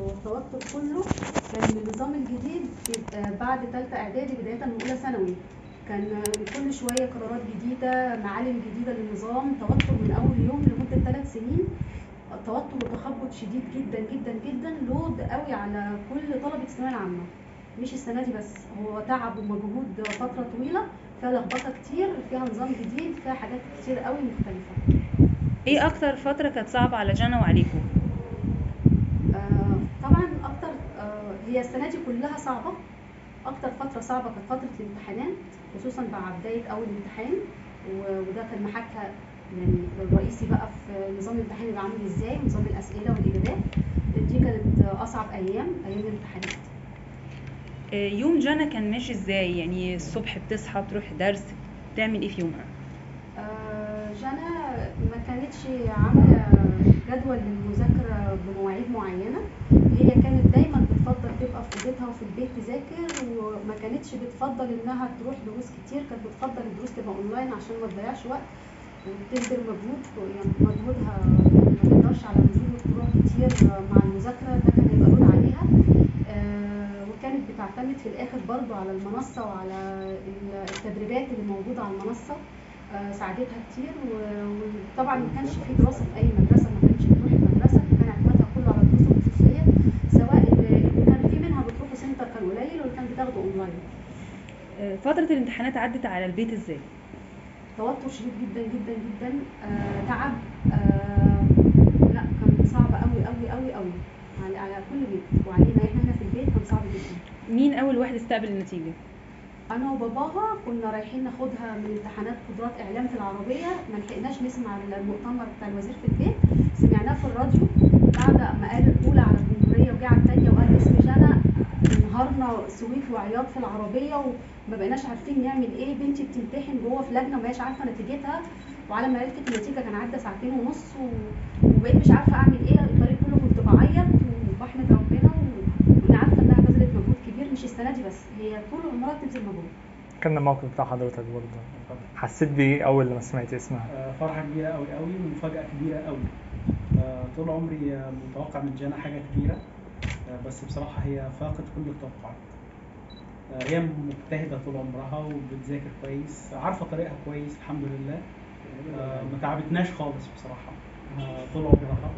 والتوتر كله كان النظام الجديد بيبقى بعد ثالثه إعدادي بداية من أولى ثانوي. كان كل شوية قرارات جديدة معالم جديدة للنظام توتر من أول يوم لمدة ثلاث سنين. توتر وتخبط شديد جدا جدا جدا لود قوي على كل طلبة الثانوية العامة. مش السنة دي بس هو تعب ومجهود فترة طويلة فيها لخبطة كتير فيها نظام جديد فيها حاجات كتير قوي مختلفة. إيه أكتر فترة كانت صعبة على جنى وعليكم آه، طبعا أكتر آه، هي السنة دي كلها صعبة. أكتر فترة صعبة كانت فترة الامتحانات خصوصا مع بدايه أول امتحان. وده كان محكها يعني الرئيسي بقى في نظام الامتحان يبقى عامل إزاي ونظام الأسئلة والإجابات. دي كانت أصعب أيام أيام الامتحانات. آه، يوم جنى كان ماشي إزاي؟ يعني الصبح بتصحى تروح درس تعمل إيه في يومها؟ آه، جنى ما كانتش عاملة جدول للمذاكرة بمواعيد معينة. هي كانت دايما تبقى في بيتها وفي البيت تذاكر وما كانتش بتفضل إنها تروح دروس كتير كانت بتفضل الدروس تبقى أونلاين عشان ما تضيعش وقت وبتبذل مجهود يعني مجهودها ما تقدرش على نزول وتروح كتير مع المذاكرة ده كان هيبقى عليها. آه، وكانت بتعتمد في الآخر برضو على المنصة وعلى التدريبات اللي موجودة على المنصة آه، ساعدتها كتير وطبعا ما كانش في دراسة في أي مدرسة ما كانتش بتروح المدرسة كان اعتمادها كله على الدروس الخصوصيه سواء اللي اللي كان في منها بتروحوا سنتر كان قليل واللي اونلاين آه، فترة الامتحانات عدت على البيت إزاي؟ توتر شديد جدا جدا جدا. آه تعب. آه لا كان صعب قوي قوي قوي قوي على على كل بيت. وعلينا إحنا هنا في البيت كان صعب جدا. مين أول واحد استقبل النتيجة؟ أنا وباباها كنا رايحين ناخدها من امتحانات قدرات إعلام في العربية. ما لحقناش نسمع المؤتمر بتاع الوزير في البيت. سمعناه في الراديو. بعد ما انهارنا سويت وعياط في العربية وما بقيناش عارفين نعمل إيه. بنتي بتمتحن جوه في لجنة وما هياش عارفة نتيجتها. وعلى ما عرفت النتيجة كان عدى ساعتين ونص وبقيت مش عارفة أعمل إيه. الطريق كله كنت بعيط وبحمد ربنا وأنا عارفة إنها بذلت مجهود كبير. مش السنة دي بس هي طول عمرها بتبذل مجهود. كان الموقف بتاع حضرتك برضه. حسيت بيه أول لما سمعت اسمها؟ آه، فرحة كبيرة قوي قوي ومفاجأة كبيرة قوي آه، طول عمري آه، متوقع من جانا حاجة كبيرة. آه، بس بصراحة هي فاقت كل التوقعات. آه، هي مجتهدة طول عمرها وبتذاكر كويس عارفة طريقها كويس الحمد لله. آه، ما تعبتناش خالص بصراحة آه، طول عمرها.